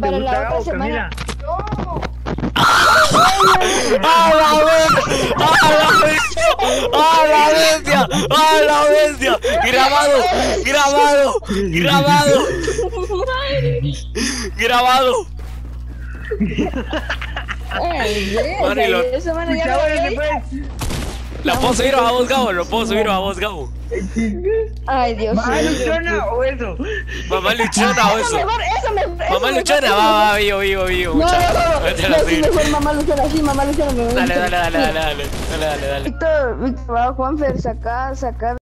para la otra Gabo, semana. Camila? ¡A la bestia! ¡A la bestia! ¡A la bestia! ¡A la bestia! ¡Grabado! ¡Grabado! ¡Grabado! ¡Grabado! Ay, Dios, esa mano ya la órale, veía. pues. ¿La puedo subir a vos, Gabo? ¿Lo puedo subir a vos, Gabo? Ay, Dios ¿Mamá mío. luchona o eso? ¿Mamá luchona o Eso eso? mejor, eso mejor. eso Mamá luchona, va, va, vivo, vivo, vivo. No, no, no, sí, mejor mamá Luciana, sí, mamá Luciana me Dale, dale, dale, dale, dale, dale, dale, dale. Víctor, Víctor, va, Juanfer, saca, saca